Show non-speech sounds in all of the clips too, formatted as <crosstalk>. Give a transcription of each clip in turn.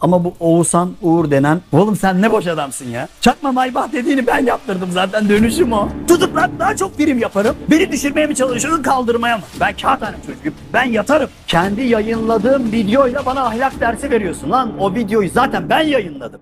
Ama bu Oğuzhan Uğur denen oğlum sen ne boş adamsın ya. Çakma maybah dediğini ben yaptırdım zaten dönüşüm o. Tutup daha çok prim yaparım. Beni düşürmeye mi çalışıyorsun kaldırmaya mı? Ben kağıthane çocuğum. Ben yatarım. Kendi yayınladığım videoyla bana ahlak dersi veriyorsun lan. O videoyu zaten ben yayınladım.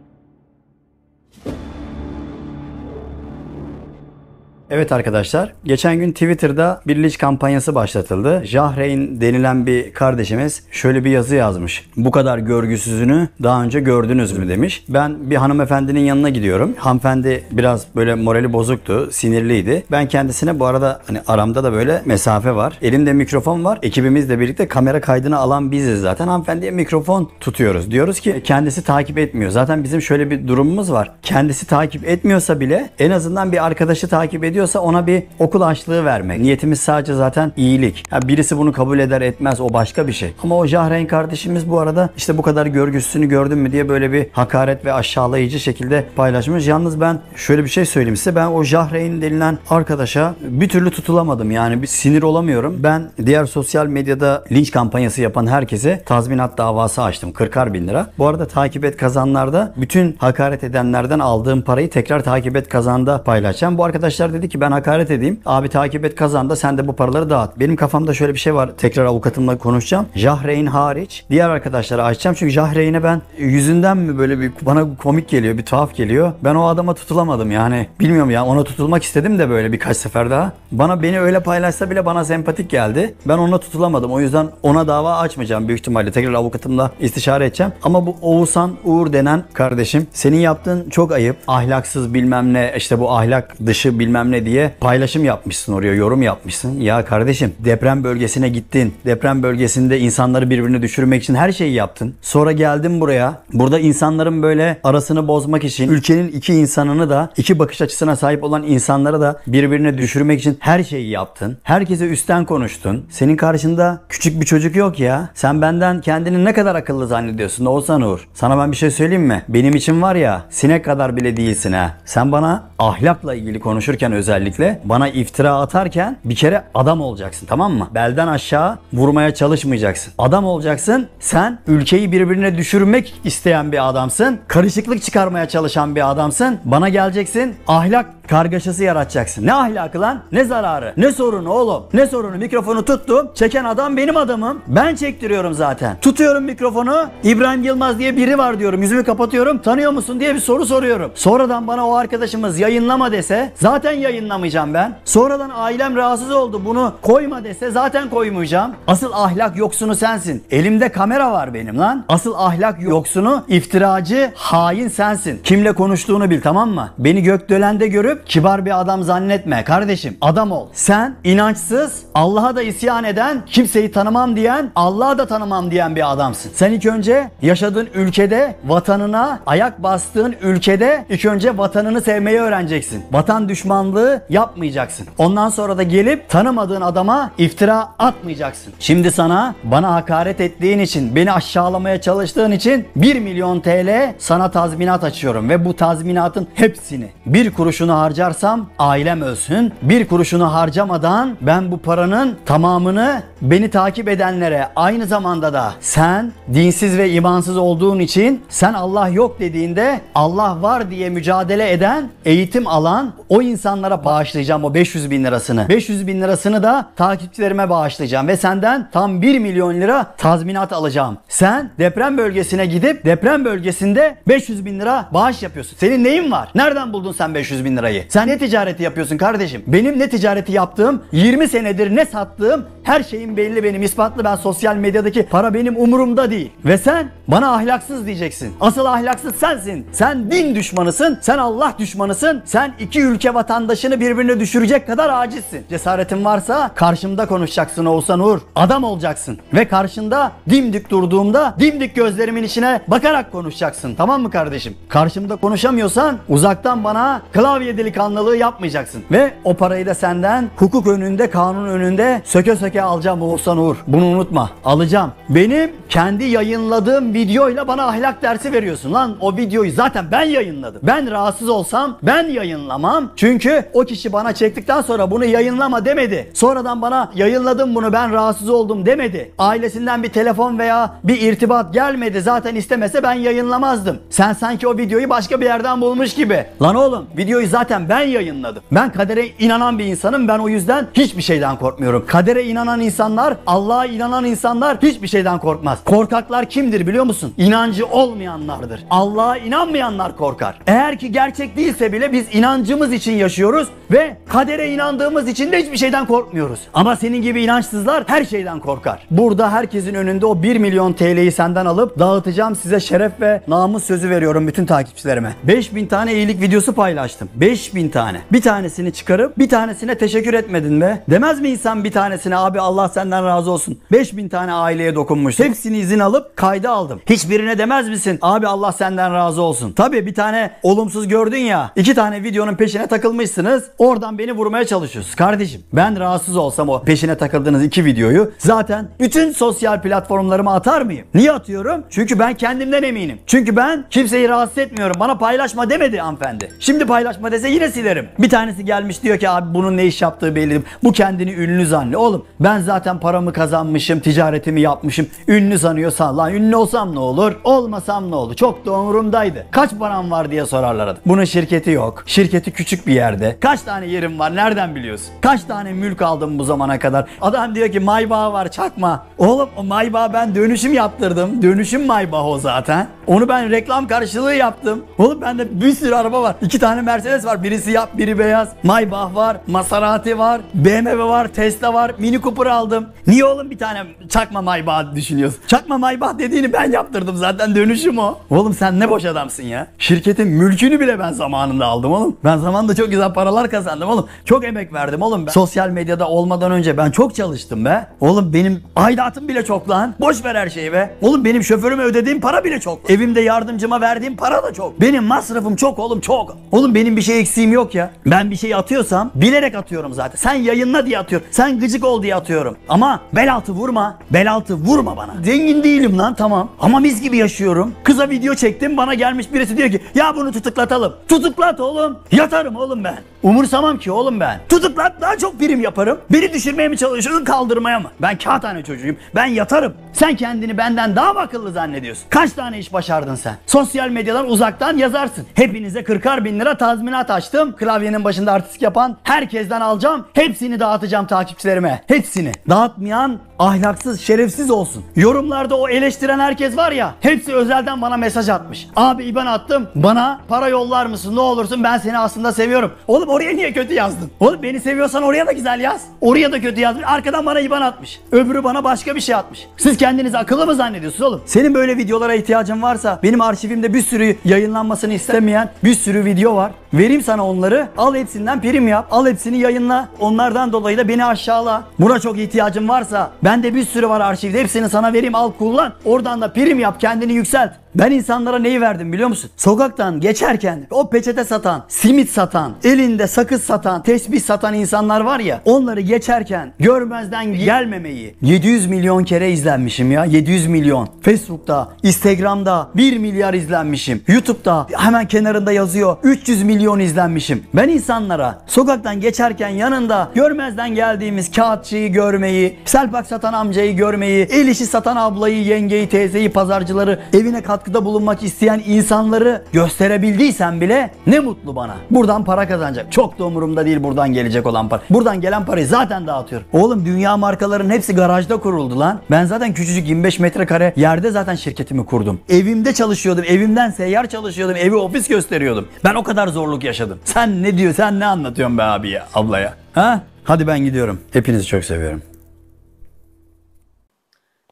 Evet arkadaşlar, geçen gün Twitter'da bir kampanyası başlatıldı. Jahreyn denilen bir kardeşimiz şöyle bir yazı yazmış. Bu kadar görgüsüzünü daha önce gördünüz mü demiş. Ben bir hanımefendinin yanına gidiyorum. Hanımefendi biraz böyle morali bozuktu, sinirliydi. Ben kendisine bu arada hani aramda da böyle mesafe var. Elimde mikrofon var. Ekibimizle birlikte kamera kaydını alan biziz zaten. Hanımefendiye mikrofon tutuyoruz. Diyoruz ki kendisi takip etmiyor. Zaten bizim şöyle bir durumumuz var. Kendisi takip etmiyorsa bile en azından bir arkadaşı takip ediyorsa ona bir okul açlığı vermek. Niyetimiz sadece zaten iyilik. Ha, birisi bunu kabul eder etmez o başka bir şey. Ama o Jahreyn kardeşimiz bu arada işte bu kadar görgüsüzünü gördün mü diye böyle bir hakaret ve aşağılayıcı şekilde paylaşmış. Yalnız ben şöyle bir şey söyleyeyim size. Ben o Jahreyn denilen arkadaşa bir türlü tutulamadım. Yani bir sinir olamıyorum. Ben diğer sosyal medyada linç kampanyası yapan herkese tazminat davası açtım. 40'ar bin lira. Bu arada takip et kazanlarda bütün hakaret edenlerden aldığım parayı tekrar takip et kazanda paylaşacağım. Bu arkadaşlar dedi ki ben hakaret edeyim. Abi takip et kazanda sen de bu paraları dağıt. Benim kafamda şöyle bir şey var. Tekrar avukatımla konuşacağım. Jahreyn hariç diğer arkadaşlara açacağım. Çünkü Jahreyn'e ben yüzünden mi böyle bir bana komik geliyor, bir tuhaf geliyor. Ben o adama tutulamadım yani. Bilmiyorum ya ona tutulmak istedim de böyle birkaç sefer daha. Bana beni öyle paylaşsa bile bana sempatik geldi. Ben ona tutulamadım. O yüzden ona dava açmayacağım büyük ihtimalle. Tekrar avukatımla istişare edeceğim. Ama bu Oğuzhan Uğur denen kardeşim senin yaptığın çok ayıp. Ahlaksız bilmem ne işte bu ahlak dışı bilmem ne diye paylaşım yapmışsın oraya yorum yapmışsın. Ya kardeşim deprem bölgesine gittin. Deprem bölgesinde insanları birbirine düşürmek için her şeyi yaptın. Sonra geldin buraya. Burada insanların böyle arasını bozmak için ülkenin iki insanını da iki bakış açısına sahip olan insanları da birbirine düşürmek için her şeyi yaptın. Herkese üstten konuştun. Senin karşında küçük bir çocuk yok ya. Sen benden kendini ne kadar akıllı zannediyorsun Oğuzhan Uğur. Sana ben bir şey söyleyeyim mi? Benim için var ya sinek kadar bile değilsin ha. Sen bana ahlakla ilgili konuşurken özellikle bana iftira atarken bir kere adam olacaksın tamam mı? Belden aşağı vurmaya çalışmayacaksın. Adam olacaksın. Sen ülkeyi birbirine düşürmek isteyen bir adamsın. Karışıklık çıkarmaya çalışan bir adamsın. Bana geleceksin. Ahlak kargaşası yaratacaksın. Ne ahlakı lan? Ne zararı? Ne sorunu oğlum? Ne sorunu? Mikrofonu tuttum. Çeken adam benim adamım. Ben çektiriyorum zaten. Tutuyorum mikrofonu. İbrahim Yılmaz diye biri var diyorum. Yüzümü kapatıyorum. Tanıyor musun diye bir soru soruyorum. Sonradan bana o arkadaşımız yayınlama dese zaten yayınlamayacağım ben. Sonradan ailem rahatsız oldu. Bunu koyma dese zaten koymayacağım. Asıl ahlak yoksunu sensin. Elimde kamera var benim lan. Asıl ahlak yoksunu iftiracı hain sensin. Kimle konuştuğunu bil tamam mı? Beni gökdelende görüp kibar bir adam zannetme kardeşim. Adam ol. Sen inançsız, Allah'a da isyan eden, kimseyi tanımam diyen, Allah'a da tanımam diyen bir adamsın. Sen ilk önce yaşadığın ülkede, vatanına, ayak bastığın ülkede ilk önce vatanını sevmeyi öğreneceksin. Vatan düşmanlığı yapmayacaksın. Ondan sonra da gelip tanımadığın adama iftira atmayacaksın. Şimdi sana bana hakaret ettiğin için, beni aşağılamaya çalıştığın için 1 milyon TL sana tazminat açıyorum ve bu tazminatın hepsini bir kuruşunu harcarsam ailem ölsün. Bir kuruşunu harcamadan ben bu paranın tamamını beni takip edenlere aynı zamanda da sen dinsiz ve imansız olduğun için sen Allah yok dediğinde Allah var diye mücadele eden, eğitim alan o insanlara bağışlayacağım o 500 bin lirasını. 500 bin lirasını da takipçilerime bağışlayacağım ve senden tam 1 milyon lira tazminat alacağım. Sen deprem bölgesine gidip deprem bölgesinde 500 bin lira bağış yapıyorsun. Senin neyin var? Nereden buldun sen 500 bin lirayı? Sen ne ticareti yapıyorsun kardeşim? Benim ne ticareti yaptığım, 20 senedir ne sattığım her şeyim belli benim ispatlı. Ben sosyal medyadaki para benim umurumda değil. Ve sen bana ahlaksız diyeceksin. Asıl ahlaksız sensin. Sen din düşmanısın. Sen Allah düşmanısın. Sen iki ülke vatandaşını birbirine düşürecek kadar acizsin. Cesaretin varsa karşımda konuşacaksın Oğuzhan Uğur. Adam olacaksın. Ve karşında dimdik durduğumda dimdik gözlerimin içine bakarak konuşacaksın. Tamam mı kardeşim? Karşımda konuşamıyorsan uzaktan bana klavye dili delikanlılığı yapmayacaksın. Ve o parayı da senden hukuk önünde, kanun önünde söke söke alacağım Oğuzhan Uğur. Bunu unutma. Alacağım. Benim kendi yayınladığım videoyla bana ahlak dersi veriyorsun lan. O videoyu zaten ben yayınladım. Ben rahatsız olsam ben yayınlamam. Çünkü o kişi bana çektikten sonra bunu yayınlama demedi. Sonradan bana yayınladım bunu ben rahatsız oldum demedi. Ailesinden bir telefon veya bir irtibat gelmedi. Zaten istemese ben yayınlamazdım. Sen sanki o videoyu başka bir yerden bulmuş gibi. Lan oğlum videoyu zaten ben yayınladım. Ben kadere inanan bir insanım. Ben o yüzden hiçbir şeyden korkmuyorum. Kadere inanan insanlar, Allah'a inanan insanlar hiçbir şeyden korkmaz. Korkaklar kimdir biliyor musun? İnancı olmayanlardır. Allah'a inanmayanlar korkar. Eğer ki gerçek değilse bile biz inancımız için yaşıyoruz ve kadere inandığımız için de hiçbir şeyden korkmuyoruz. Ama senin gibi inançsızlar her şeyden korkar. Burada herkesin önünde o 1 milyon TL'yi senden alıp dağıtacağım size şeref ve namus sözü veriyorum bütün takipçilerime. 5000 tane iyilik videosu paylaştım. 5000 tane. Bir tanesini çıkarıp bir tanesine teşekkür etmedin be. Demez mi insan bir tanesine abi Allah senden razı olsun. 5000 tane aileye dokunmuş. Hepsini izin alıp kayda aldım. Hiçbirine demez misin abi Allah senden razı olsun. Tabii bir tane olumsuz gördün ya. iki tane videonun peşine takılmışsınız. Oradan beni vurmaya çalışıyorsunuz. Kardeşim ben rahatsız olsam o peşine takıldığınız iki videoyu zaten bütün sosyal platformlarıma atar mıyım? Niye atıyorum? Çünkü ben kendimden eminim. Çünkü ben kimseyi rahatsız etmiyorum. Bana paylaşma demedi hanımefendi. Şimdi paylaşma dese yine silerim. Bir tanesi gelmiş diyor ki abi bunun ne iş yaptığı belli. Bu kendini ünlü zannediyor. Oğlum ben zaten paramı kazanmışım, ticaretimi yapmışım. Ünlü sanıyorsan lan ünlü olsam ne olur? Olmasam ne olur? Çok da umurumdaydı. Kaç param var diye sorarlar. Bunun şirketi yok. Şirketi küçük bir yerde. Kaç tane yerim var? Nereden biliyorsun? Kaç tane mülk aldım bu zamana kadar? Adam diyor ki Maybach var çakma. Oğlum o Maybach ben dönüşüm yaptırdım. Dönüşüm Maybach o zaten. Onu ben reklam karşılığı yaptım. Oğlum bende bir sürü araba var. İki tane Mercedes var. Birisi yap, biri beyaz. Maybach var, Maserati var, BMW var, Tesla var, Mini Cooper aldım. Niye oğlum bir tane çakma Maybach düşünüyorsun? Çakma Maybach dediğini ben yaptırdım zaten dönüşüm o. Oğlum sen ne boş adamsın ya. Şirketin mülkünü bile ben zamanında aldım oğlum. Ben zamanında çok güzel paralar kazandım oğlum. Çok emek verdim oğlum ben. Sosyal medyada olmadan önce ben çok çalıştım be. Oğlum benim aidatım bile çok lan. Boş ver her şeyi be. Oğlum benim şoförüme ödediğim para bile çok. Evimde yardımcıma verdiğim para da çok. Benim masrafım çok oğlum çok. Oğlum benim bir şey eksiğim yok ya. Ben bir şey atıyorsam bilerek atıyorum zaten. Sen yayınla diye atıyorum. Sen gıcık ol diye atıyorum. Ama bel altı vurma. Bel altı vurma bana. Zengin değilim lan tamam. Ama mis gibi yaşıyorum. Kıza video çektim bana gelmiş birisi diyor ki ya bunu tutuklatalım. Tutuklat oğlum. Yatarım oğlum ben. Umursamam ki oğlum ben. Tutuklat daha çok prim yaparım. Beni düşürmeye mi çalışıyorsun kaldırmaya mı? Ben kağıthane çocuğuyum. Ben yatarım. Sen kendini benden daha mı akıllı zannediyorsun? Kaç tane iş başardın sen? Sosyal medyadan uzaktan yazarsın. Hepinize 40'ar bin lira tazminat açtım. Klavyenin başında artistik yapan herkesten alacağım. Hepsini dağıtacağım takipçilerime. Hepsini. Dağıtmayan ahlaksız, şerefsiz olsun. Yorumlarda o eleştiren herkes var ya. Hepsi özelden bana mesaj atmış. Abi IBAN attım. Bana para yollar mısın? Ne olursun ben seni aslında seviyorum. Oğlum oraya niye kötü yazdın? Oğlum beni seviyorsan oraya da güzel yaz. Oraya da kötü yazmış. Arkadan bana IBAN atmış. Öbürü bana başka bir şey atmış. Siz kendinizi akıllı mı zannediyorsunuz oğlum? Senin böyle videolara ihtiyacın varsa benim arşivimde bir sürü yayınlanmasını istemeyen bir sürü video var. Vereyim sana onları. Al hepsinden prim yap. Al hepsini yayınla. Onlardan dolayı da beni aşağıla. Buna çok ihtiyacın varsa bende bir sürü var arşivde. Hepsini sana vereyim al kullan. Oradan da prim yap kendini yükselt. Ben insanlara neyi verdim biliyor musun? Sokaktan geçerken o peçete satan, simit satan, elinde sakız satan, tesbih satan insanlar var ya onları geçerken görmezden gelmemeyi 700 milyon kere izlenmişim ya 700 milyon. Facebook'ta, Instagram'da 1 milyar izlenmişim. YouTube'da hemen kenarında yazıyor 300 milyon izlenmişim. Ben insanlara sokaktan geçerken yanında görmezden geldiğimiz kağıtçıyı görmeyi, selpak satan amcayı görmeyi, el işi satan ablayı, yengeyi, teyzeyi, pazarcıları, evine katkıda bulunmak isteyen insanları gösterebildiysen bile ne mutlu bana. Buradan para kazanacak. Çok da umurumda değil buradan gelecek olan para. Buradan gelen parayı zaten dağıtıyorum. Oğlum dünya markaların hepsi garajda kuruldu lan. Ben zaten küçücük 25 metrekare yerde zaten şirketimi kurdum. Evimde çalışıyordum. Evimden seyyar çalışıyordum. Evi ofis gösteriyordum. Ben o kadar zorluk yaşadım. Sen ne diyor? Sen ne anlatıyorsun be abi ya ablaya? Ha? Hadi ben gidiyorum. Hepinizi çok seviyorum.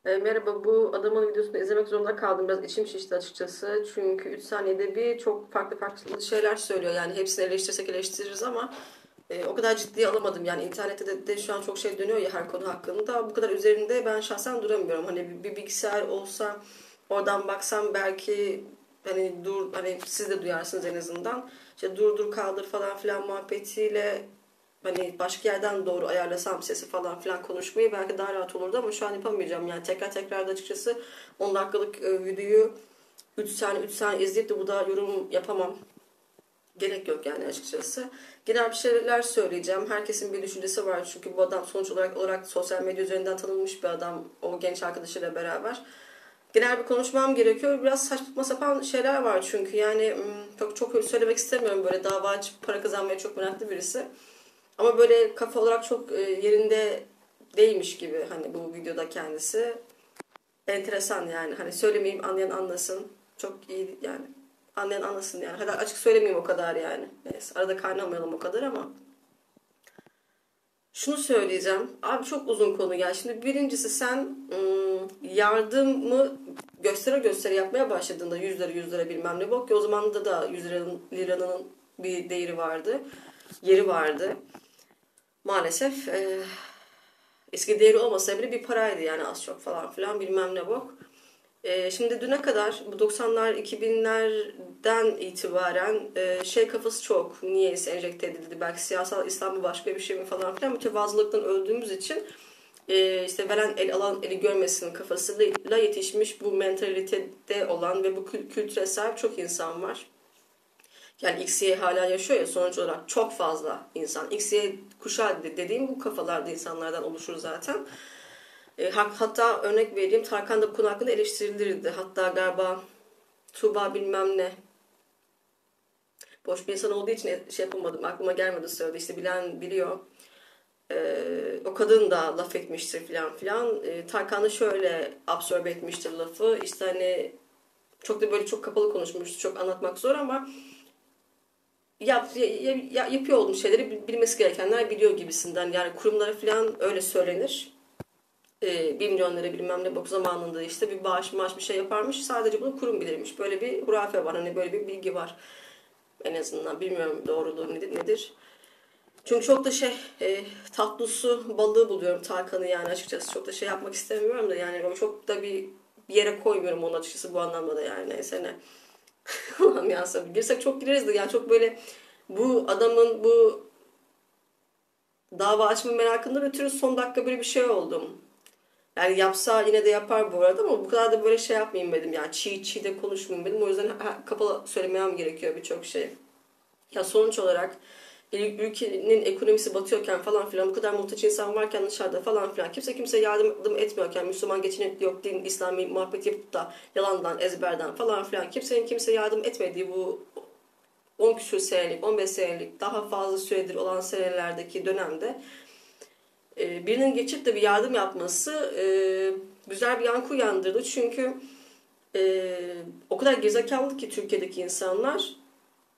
E, merhaba, bu adamın videosunu izlemek zorunda kaldım. Biraz içim şişti açıkçası. Çünkü 3 saniyede bir çok farklı farklı şeyler söylüyor. Yani hepsini eleştirsek eleştiririz ama e, o kadar ciddiye alamadım. Yani internette de, de şu an çok şey dönüyor ya her konu hakkında. Bu kadar üzerinde ben şahsen duramıyorum. Hani bir, bir bilgisayar olsa oradan baksam belki hani dur hani siz de duyarsınız en azından. İşte dur dur kaldır falan filan muhabbetiyle hani başka yerden doğru ayarlasam sesi falan filan konuşmayı belki daha rahat olurdu ama şu an yapamayacağım. Yani tekrar tekrar da açıkçası 10 dakikalık e, videoyu 3 saniye 3 saniye izleyip de bu da yorum yapamam. Gerek yok yani açıkçası. Genel bir şeyler söyleyeceğim. Herkesin bir düşüncesi var çünkü bu adam sonuç olarak olarak sosyal medya üzerinden tanınmış bir adam o genç arkadaşıyla beraber. Genel bir konuşmam gerekiyor. Biraz saçma sapan şeyler var çünkü yani hmm, çok çok söylemek istemiyorum böyle dava açıp para kazanmaya çok meraklı birisi. Ama böyle kafa olarak çok e, yerinde değilmiş gibi hani bu videoda kendisi. Enteresan yani. Hani söylemeyeyim anlayan anlasın. Çok iyi yani. Anlayan anlasın yani. Hadi açık söylemeyeyim o kadar yani. Neyse arada kaynamayalım o kadar ama. Şunu söyleyeceğim. Abi çok uzun konu ya. Şimdi birincisi sen ım, yardımı göstere göstere yapmaya başladığında 100 lira 100 lira bilmem ne bok ki o zaman da da 100 liranın, liranın bir değeri vardı. Yeri vardı. Maalesef e, eski değeri olmasa bile bir paraydı yani az çok falan filan bilmem ne bok. E, şimdi düne kadar bu 90'lar 2000'lerden itibaren e, şey kafası çok niyeyse enjekte edildi. Belki siyasal İslam mı başka bir şey mi falan filan mütevazılıktan öldüğümüz için e, işte veren el alan eli görmesin kafasıyla yetişmiş bu mentalitede olan ve bu kül- kültüre sahip çok insan var. Yani XY hala yaşıyor ya sonuç olarak çok fazla insan. XY kuşağı de- dediğim bu kafalarda insanlardan oluşur zaten. E, hatta örnek vereyim Tarkan da bu konu hakkında eleştirilirdi. Hatta galiba Tuğba bilmem ne. Boş bir insan olduğu için şey yapamadım. Aklıma gelmedi söyledi. İşte bilen biliyor. E, o kadın da laf etmiştir filan filan. E, Tarkan da şöyle absorbe etmiştir lafı. İşte hani çok da böyle çok kapalı konuşmuştu. Çok anlatmak zor ama yap, ya- ya- yapıyor olduğum şeyleri bilmesi gerekenler biliyor gibisinden. Yani kurumlara falan öyle söylenir. Ee, 1 milyon lira bilmem ne bok zamanında işte bir bağış maaş bir şey yaparmış. Sadece bunu kurum bilirmiş. Böyle bir hurafe var. Hani böyle bir bilgi var. En azından bilmiyorum doğruluğu nedir. nedir. Çünkü çok da şey e, tatlı su balığı buluyorum Tarkan'ı yani açıkçası. Çok da şey yapmak istemiyorum da yani çok da bir bir yere koymuyorum onu açıkçası bu anlamda da yani neyse ne. <laughs> Sabır. Girsek çok gireriz de yani çok böyle bu adamın bu dava açma merakından ötürü son dakika böyle bir şey oldum. Yani yapsa yine de yapar bu arada ama bu kadar da böyle şey yapmayayım dedim. Yani çiğ çiğ de konuşmayayım dedim. O yüzden kapalı söylemem gerekiyor birçok şey. Ya sonuç olarak ül- ülkenin ekonomisi batıyorken falan filan bu kadar muhtaç insan varken dışarıda falan filan kimse kimse yardım etmiyorken Müslüman geçinip yok din İslami muhabbet yapıp da yalandan ezberden falan filan kimsenin kimse yardım etmediği bu 10 küsur senelik 15 senelik daha fazla süredir olan senelerdeki dönemde e, birinin geçip de bir yardım yapması e, güzel bir yankı uyandırdı. Çünkü e, o kadar gerizekalı ki Türkiye'deki insanlar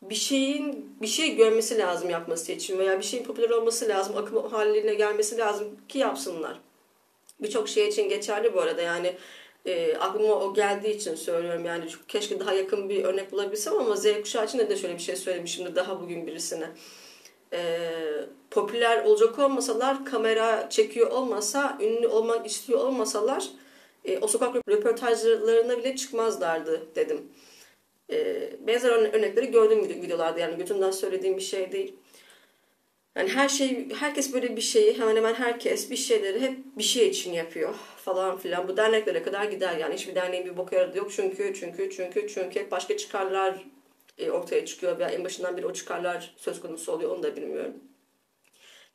bir şeyin bir şey görmesi lazım yapması için veya bir şeyin popüler olması lazım, akım haline gelmesi lazım ki yapsınlar. Birçok şey için geçerli bu arada yani e, aklıma o geldiği için söylüyorum yani çok- keşke daha yakın bir örnek bulabilsem ama Z kuşağı için de şöyle bir şey söylemişimdir daha bugün birisine. E, popüler olacak olmasalar, kamera çekiyor olmasa, ünlü olmak istiyor olmasalar e, o sokak röportajlarına bile çıkmazlardı dedim. E, benzer örne- örnekleri gördüğüm video- videolarda yani götümden söylediğim bir şey değil. Yani her şey, herkes böyle bir şeyi, hemen hemen herkes bir şeyleri hep bir şey için yapıyor falan filan. Bu derneklere kadar gider yani hiçbir derneğin bir boku yaradı yok çünkü çünkü çünkü çünkü hep başka çıkarlar e, ortaya çıkıyor veya en başından beri o çıkarlar söz konusu oluyor onu da bilmiyorum.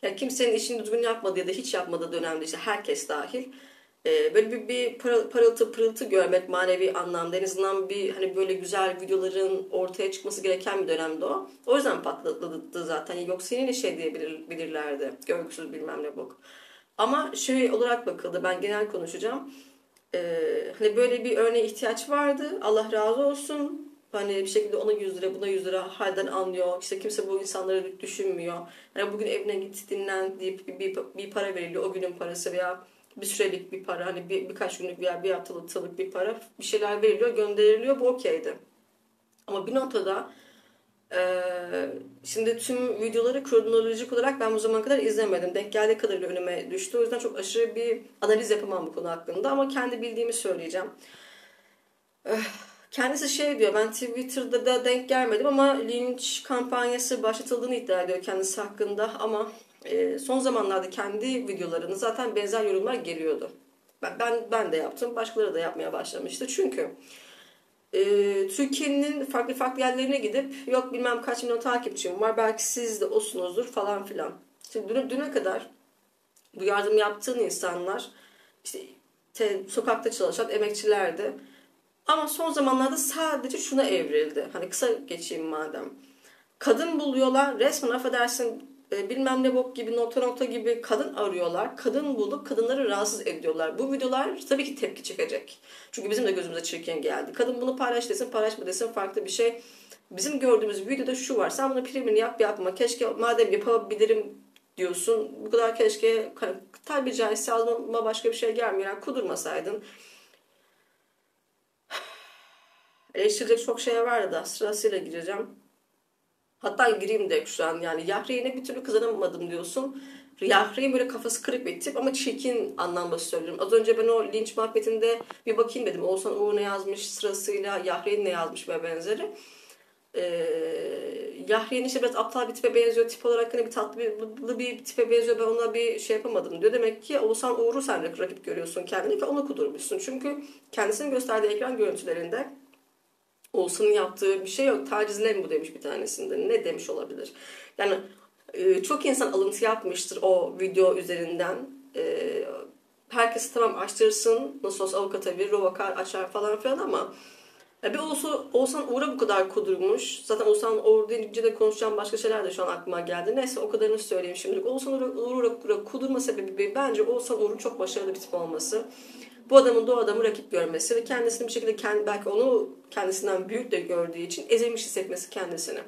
Yani kimsenin işini düzgün yapmadığı ya da hiç yapmadığı dönemde işte herkes dahil e, böyle bir, bir parıl- parıltı pırıltı görmek manevi anlamda en azından bir hani böyle güzel videoların ortaya çıkması gereken bir dönemde o. O yüzden patladı zaten. Yoksa yine şey diyebilirlerdi. Görgüsüz bilmem ne bok. Ama şey olarak bakıldı. Ben genel konuşacağım. Ee, hani böyle bir örneğe ihtiyaç vardı. Allah razı olsun. Hani bir şekilde ona 100 lira buna 100 lira halden anlıyor. İşte kimse bu insanları düşünmüyor. Hani bugün evine git dinlen deyip bir, bir, bir para veriliyor. O günün parası veya bir sürelik bir para hani bir, birkaç günlük veya bir haftalık bir para bir şeyler veriliyor gönderiliyor bu okeydi. Ama bir noktada eee, şimdi tüm videoları kronolojik olarak ben bu zamana kadar izlemedim. Denk geldiği kadarıyla önüme düştü. O yüzden çok aşırı bir analiz yapamam bu konu hakkında ama kendi bildiğimi söyleyeceğim. Eh, Kendisi şey diyor ben Twitter'da da denk gelmedim ama linç kampanyası başlatıldığını iddia ediyor kendisi hakkında ama e, son zamanlarda kendi videolarını zaten benzer yorumlar geliyordu. Ben, ben, ben de yaptım başkaları da yapmaya başlamıştı çünkü e, Türkiye'nin farklı farklı yerlerine gidip yok bilmem kaç milyon takipçim var belki siz de olsunuzdur falan filan. Şimdi düne, düne kadar bu yardım yaptığın insanlar işte te, sokakta çalışan emekçilerdi. Ama son zamanlarda sadece şuna evrildi. Hani kısa geçeyim madem. Kadın buluyorlar. Resmen affedersin e, bilmem ne bok gibi nokta nokta gibi kadın arıyorlar. Kadın bulup kadınları rahatsız ediyorlar. Bu videolar tabii ki tepki çekecek. Çünkü bizim de gözümüze çirkin geldi. Kadın bunu paylaş desin paylaşma desin farklı bir şey. Bizim gördüğümüz videoda şu var. Sen bunu primini yap yapma. Keşke madem yapabilirim diyorsun. Bu kadar keşke tabiri caizse ağzıma başka bir şey gelmiyor. Yani kudurmasaydın. <sighs> Eleştirecek çok şey var da sırasıyla gireceğim. Hatta gireyim de şu an yani Yahreyn'e bir türlü kazanamadım diyorsun. Yahreyn böyle kafası kırık bir tip ama çirkin anlamda söylüyorum. Az önce ben o linç muhabbetinde bir bakayım dedim. Oğuzhan Uğur ne yazmış sırasıyla Yahreyn ne yazmış ve benzeri. Ee, Yahreyn işte biraz aptal bir tipe benziyor. Tip olarak hani bir tatlı bir, bir tipe benziyor. Ben ona bir şey yapamadım diyor. Demek ki Oğuzhan Uğur'u sen rakip görüyorsun kendini ki onu kudurmuşsun. Çünkü kendisinin gösterdiği ekran görüntülerinde Oğuzhan'ın yaptığı bir şey yok. Tacizle mi bu demiş bir tanesinde. Ne demiş olabilir? Yani e, çok insan alıntı yapmıştır o video üzerinden. E, herkes tamam açtırsın. Nasıl olsa avukata bir bakar açar falan filan ama bir olsa Oğuzhan Uğur'a bu kadar kudurmuş. Zaten Oğuzhan Uğur deyince de konuşacağım başka şeyler de şu an aklıma geldi. Neyse o kadarını söyleyeyim şimdilik. Oğuzhan Uğur'a kudurma sebebi bence Oğuzhan Uğur'un çok başarılı bir tip olması bu adamın da o adamı rakip görmesi ve kendisini bir şekilde kendi, belki onu kendisinden büyük de gördüğü için ezilmiş hissetmesi kendisini.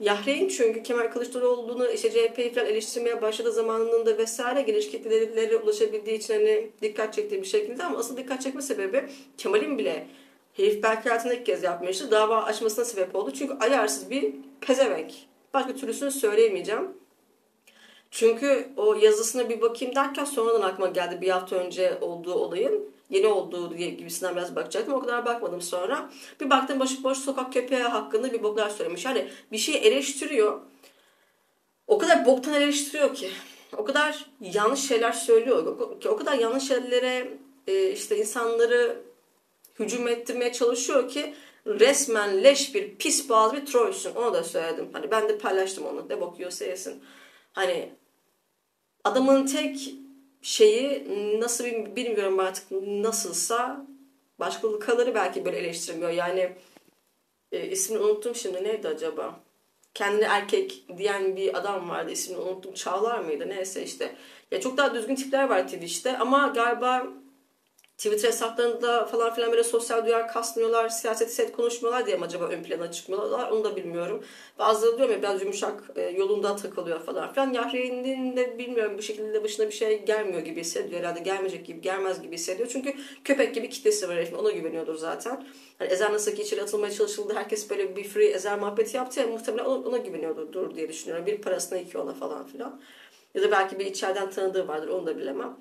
Yahreyn çünkü Kemal Kılıçdaroğlu'nu işte CHP'yi falan eleştirmeye başladığı zamanında vesaire geniş kitlelere ulaşabildiği için hani dikkat çektiği bir şekilde ama asıl dikkat çekme sebebi Kemal'in bile herif belki hayatında ilk kez yapmıştı. Dava açmasına sebep oldu. Çünkü ayarsız bir pezevenk. Başka türlüsünü söyleyemeyeceğim. Çünkü o yazısına bir bakayım derken sonradan aklıma geldi bir hafta önce olduğu olayın yeni olduğu gibisinden biraz bakacaktım. O kadar bakmadım sonra. Bir baktım başıboş sokak köpeği hakkında bir boklar söylemiş. Yani bir şey eleştiriyor. O kadar boktan eleştiriyor ki. O kadar yanlış şeyler söylüyor ki. O kadar yanlış şeylere e, işte insanları hücum ettirmeye çalışıyor ki resmen leş bir pis bazı bir trollsün. Onu da söyledim. Hani ben de paylaştım onu. Ne bok yiyorsa yesin. Hani adamın tek şeyi nasıl bilmiyorum artık nasılsa başkaları belki böyle eleştirmiyor. Yani e, ismini unuttum şimdi neydi acaba? Kendini erkek diyen bir adam vardı ismini unuttum. Çağlar mıydı? Neyse işte. Ya çok daha düzgün tipler var Twitch'te ama galiba Twitter hesaplarında falan filan böyle sosyal duyar kasmıyorlar, siyaset set konuşmuyorlar diye mi acaba ön plana çıkmıyorlar onu da bilmiyorum. Bazıları diyor ya biraz yumuşak e, yolunda takılıyor falan filan. Yahreyn'in de bilmiyorum bir şekilde başına bir şey gelmiyor gibi hissediyor herhalde. Gelmeyecek gibi, gelmez gibi hissediyor. Çünkü köpek gibi kitlesi var herifin ona güveniyordur zaten. Hani Ezer nasıl ki içeri atılmaya çalışıldı herkes böyle bir free Ezer muhabbeti yaptı ya muhtemelen ona, ona güveniyordur diye düşünüyorum. Bir parasına iki ona falan filan. Ya da belki bir içeriden tanıdığı vardır onu da bilemem.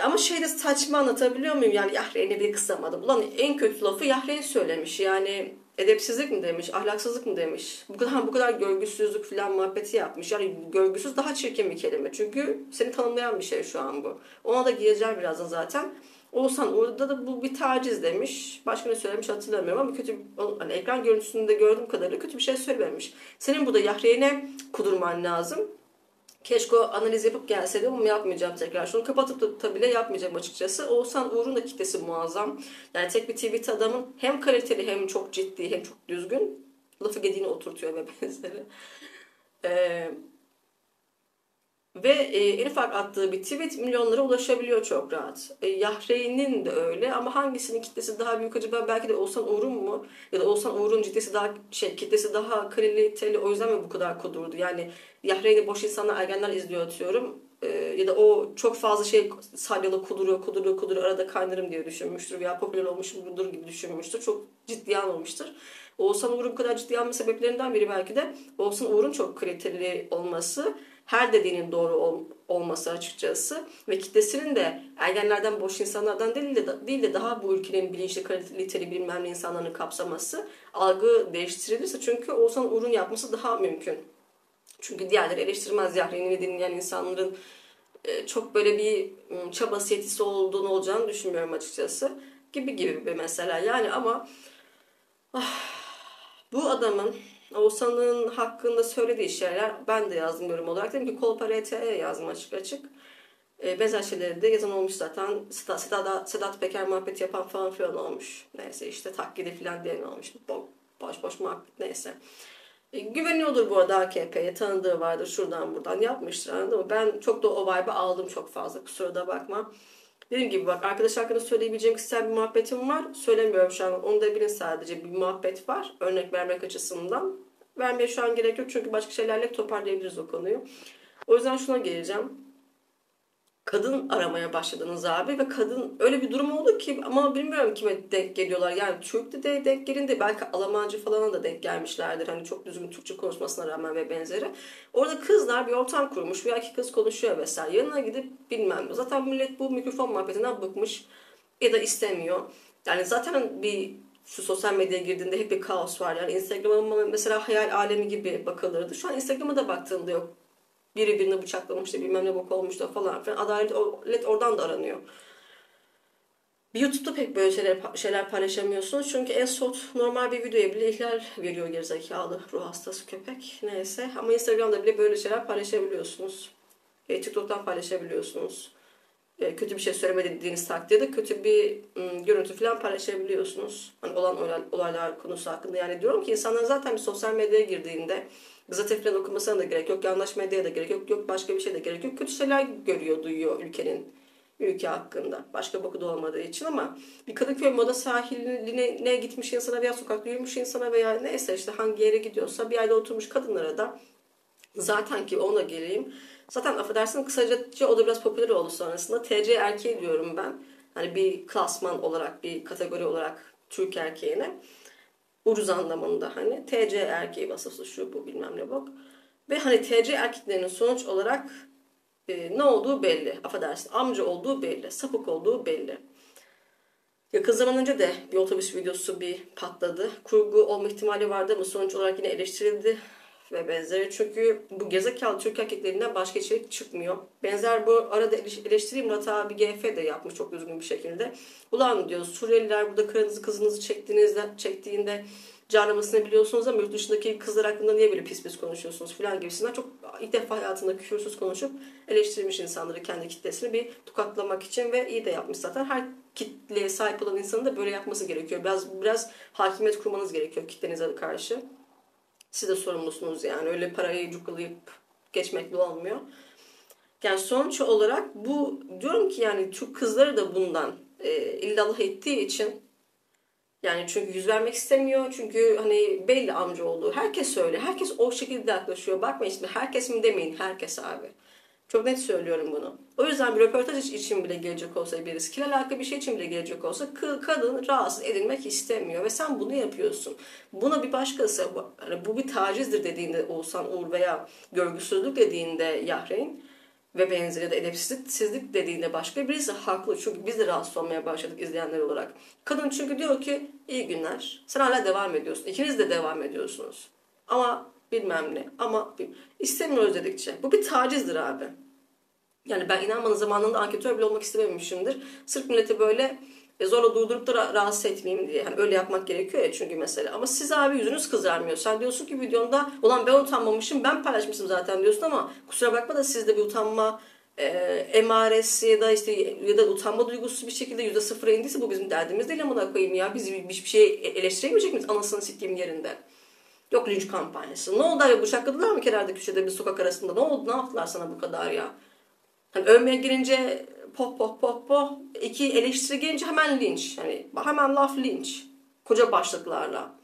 Ama şeyde saçma anlatabiliyor muyum? Yani Yahreyn'e bir kısamadım. Ulan en kötü lafı Yahreyn söylemiş. Yani edepsizlik mi demiş, ahlaksızlık mı demiş. Bu kadar bu kadar görgüsüzlük falan muhabbeti yapmış. Yani görgüsüz daha çirkin bir kelime. Çünkü seni tanımlayan bir şey şu an bu. Ona da gireceğim birazdan zaten. Oğuzhan orada da bu bir taciz demiş. Başka ne söylemiş hatırlamıyorum ama kötü hani ekran görüntüsünde gördüğüm kadarıyla kötü bir şey söylememiş. Senin burada Yahreyn'e kudurman lazım. Keşke analiz yapıp gelseydi ama yapmayacağım tekrar. Şunu kapatıp da tabii de yapmayacağım açıkçası. Oğuzhan Uğur'un da kitlesi muazzam. Yani tek bir tweet adamın hem kaliteli hem çok ciddi hem çok düzgün lafı gediğini oturtuyor ve <laughs> benzeri. Ee, ve e, en ufak attığı bir tweet milyonlara ulaşabiliyor çok rahat. E, Yahreyn'in de öyle ama hangisinin kitlesi daha büyük acaba belki de Oğuzhan Uğur'un mu? Ya da Oğuzhan Uğur'un kitlesi daha şey kitlesi daha kaliteli o yüzden mi bu kadar kudurdu? Yani Yahreyn'i boş insanlar ergenler izliyor atıyorum. E, ya da o çok fazla şey salyalı kuduruyor kuduruyor kuduruyor arada kaynarım diye düşünmüştür veya popüler olmuş budur gibi düşünmüştür. Çok ciddiye almamıştır. Oğuzhan Uğur'un bu kadar ciddiye alma sebeplerinden biri belki de Oğuzhan Uğur'un çok kaliteli olması her dediğinin doğru ol- olması açıkçası ve kitlesinin de ergenlerden boş insanlardan değil de, değil de daha bu ülkenin bilinçli, kaliteli bilmem ne insanlarını kapsaması algı değiştirilirse çünkü Oğuzhan Uğur'un yapması daha mümkün. Çünkü diğerleri eleştirmez Yahreyn'i dinleyen insanların e, çok böyle bir çabası yetisi olduğunu olacağını düşünmüyorum açıkçası. Gibi gibi bir mesela yani ama ah, bu adamın Oğuzhan'ın hakkında söylediği şeyler ben de yazdım yorum olarak. Dedim ki Kolpa RT'ye yazdım açık açık. E, benzer şeyleri de yazan olmuş zaten. Sedat, Sedat, Sedat Peker muhabbet yapan falan filan olmuş. Neyse işte taklidi filan diyen olmuş. Bo- Boş boş muhabbet neyse. E, güveniyordur bu arada AKP'ye. Tanıdığı vardır şuradan buradan yapmıştır anladın? Ben çok da o vibe'ı aldım çok fazla kusura da bakma. Dediğim gibi bak arkadaş hakkında söyleyebileceğim kişisel bir muhabbetim var. Söylemiyorum şu an. Onu da bilin sadece bir muhabbet var. Örnek vermek açısından. Vermeye şu an gerek yok çünkü başka şeylerle toparlayabiliriz o konuyu. O yüzden şuna geleceğim. Kadın aramaya başladınız abi ve kadın öyle bir durum oldu ki ama bilmiyorum kime denk geliyorlar. Yani Türk'te de denk gelindi belki Almancı falana da denk gelmişlerdir. Hani çok düzgün Türkçe konuşmasına rağmen ve benzeri. Orada kızlar bir ortam kurmuş. Bir iki kız konuşuyor vesaire. Yanına gidip bilmem. Zaten millet bu mikrofon muhabbetinden bıkmış ya da istemiyor. Yani zaten bir şu sosyal medyaya girdiğinde hep bir kaos var. Yani Instagram'a mesela hayal alemi gibi bakılırdı. Şu an Instagram'a da baktığında yok. Biri birini bıçaklamış da bilmem ne bok olmuş da falan filan. Adalet oradan da aranıyor. YouTube'da pek böyle şeyler, şeyler paylaşamıyorsunuz. Çünkü en son normal bir videoya bile ihlal veriyor gerizekalı ruh hastası köpek. Neyse. Ama Instagram'da bile böyle şeyler paylaşabiliyorsunuz. E, TikTok'tan paylaşabiliyorsunuz. E, kötü bir şey söylemediğiniz takdirde kötü bir ım, görüntü falan paylaşabiliyorsunuz. Hani olan olay- olaylar konusu hakkında. Yani diyorum ki insanlar zaten bir sosyal medyaya girdiğinde gazete falan okumasına da gerek yok. Yanlış medyaya da gerek yok. Yok başka bir şey de gerek yok. Kötü şeyler görüyor, duyuyor ülkenin ülke hakkında. Başka boku da olmadığı için ama bir Kadıköy moda sahiline ne gitmiş insana veya sokakta yürümüş insana veya neyse işte hangi yere gidiyorsa bir yerde oturmuş kadınlara da zaten ki ona geleyim. Zaten affedersin kısaca o da biraz popüler oldu sonrasında. TC erkeği diyorum ben. Hani bir klasman olarak, bir kategori olarak Türk erkeğine. Ucuz anlamında hani. TC erkeği vasıfsız şu bu bilmem ne bok. Ve hani TC erkeklerinin sonuç olarak e, ne olduğu belli. Affedersin amca olduğu belli. Sapık olduğu belli. Yakın zaman önce de bir otobüs videosu bir patladı. Kurgu olma ihtimali vardı ama sonuç olarak yine eleştirildi ve benzeri. Çünkü bu gezekalı Türk erkeklerinden başka içerik çıkmıyor. Benzer bu arada eleş- eleştiri Murat abi GF de yapmış çok düzgün bir şekilde. Ulan diyor Suriyeliler burada karınızı kızınızı çektiğinizde, çektiğinde canlamasını biliyorsunuz ama yurt dışındaki kızlar hakkında niye böyle pis pis konuşuyorsunuz falan gibisinden çok ilk defa hayatında küfürsüz konuşup eleştirmiş insanları kendi kitlesini bir tokatlamak için ve iyi de yapmış zaten. Her kitleye sahip olan insanın da böyle yapması gerekiyor. Biraz biraz hakimiyet kurmanız gerekiyor kitlenize karşı. Siz de sorumlusunuz yani. Öyle parayı cukalayıp geçmekle olmuyor. Yani sonuç olarak bu diyorum ki yani Türk kızları da bundan e, illallah ettiği için yani çünkü yüz vermek istemiyor. Çünkü hani belli amca olduğu. Herkes öyle. Herkes o şekilde yaklaşıyor. Bakmayın şimdi herkes mi demeyin. Herkes abi. Çok net söylüyorum bunu. O yüzden bir röportaj için bile gelecek olsa birisi, kil alakalı bir şey için bile gelecek olsa kadın rahatsız edilmek istemiyor ve sen bunu yapıyorsun. Buna bir başkası, bu- hani bir tacizdir dediğinde Oğuzhan Uğur veya görgüsüzlük dediğinde Yahreyn ve benzeri de edepsizlik dediğinde başka birisi haklı. Çünkü biz de rahatsız olmaya başladık izleyenler olarak. Kadın çünkü diyor ki iyi günler. Sen hala devam ediyorsun. İkiniz de devam ediyorsunuz. Ama bilmem ne. Ama istemiyoruz dedikçe. Bu bir tacizdir abi. Yani ben inanmanın zamanında anketör bile olmak istememişimdir. Sırf milleti böyle e, zorla durdurup da ra- rahatsız etmeyeyim diye. Hani öyle yapmak gerekiyor ya çünkü mesela. Ama siz abi yüzünüz kızarmıyor. Sen diyorsun ki videonda ulan ben utanmamışım ben paylaşmışım zaten diyorsun ama kusura bakma da sizde bir utanma e, emaresi ya da işte ya da utanma duygusu bir şekilde yüzde sıfıra indiyse bu bizim derdimiz değil amına koyayım ya. Biz hiçbir şey eleştiremeyecek miyiz anasını siktiğim yerinde? Yok linç kampanyası. Ne oldu abi bıçakladılar mı kenarda köşede bir sokak arasında? Ne oldu? Ne yaptılar sana bu kadar ya? Hani övmeye girince poh poh poh poh. iki eleştiri gelince hemen linç. Hani hemen laf linç. Koca başlıklarla.